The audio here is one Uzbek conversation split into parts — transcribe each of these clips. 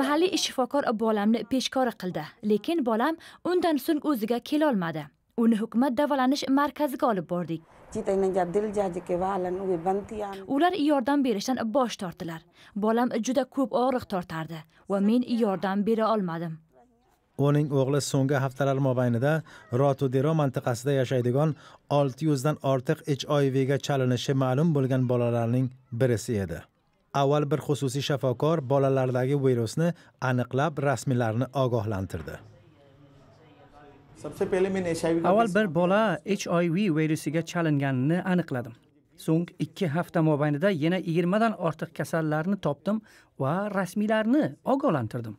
mahalliy shifokor bolamni peshkora qildi lekin bolam undan so'ng o'ziga kelolmadi. Uni hukumat davolanish markaziga olib bordik. Ular yordam berishdan bosh tortdilar. Bolam juda ko'p og'riq tortardi va men yordam bera olmadim. Uning o'g'li so'nggi haftalar mobaynida rotudero mintaqasida yashaydigan 600 dan ortiq hiv ga chalinishi ma'lum bo'lgan bolalarning birisi edi avval bir xususiy shifokor bolalardagi virusni aniqlab rasmiylarni ogohlantirdi. Avval bir bola hiv virusiga chalinganini aniqladim. So'ng ikki hafta mobaynida yana yigirmadan ortiq kasallarni topdim va rasmiylarni ogohlantirdim.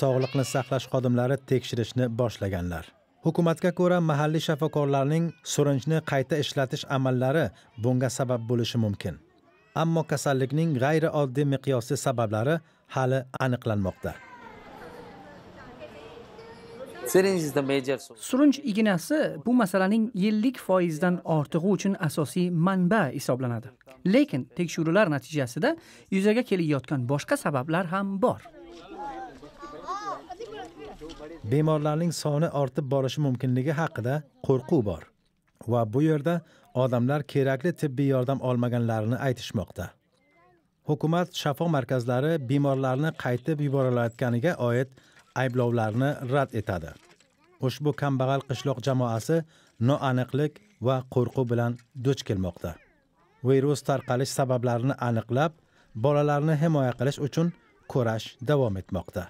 Sog'liqni saqlash xodimlari tekshirishni boshlaganlar. Hukumatga ko'ra mahalliy shifokorlarning surinjni qayta ishlatish amallari bunga sabab bo'lishi mumkin ammo kasallikning g'ayrioddiy miqyosli sabablari hali aniqlanmoqda. Surinj ignasi bu masalaning yillik foizdan ortig'i uchun asosiy manba hisoblanadi. Lekin tekshiruvlar natijasida yuzaga kelayotgan boshqa sabablar ham bor. Bemorlarning soni ortib borishi mumkinligi haqida qo'rquv bor va bu yerda odamlar kerakli tibbiy yordam olmaganlarini aytishmoqda. Hukumat shafo markazlari bemorlarni qaytib yuborilayotganiga oid ayblovlarni rad etadi. Ushbu kambag'al qishloq jamoasi noaniqlik va qo'rquv bilan duch kelmoqda. Virus tarqalish sabablarini aniqlab bolalarni himoya qilish uchun kurash davom etmoqda.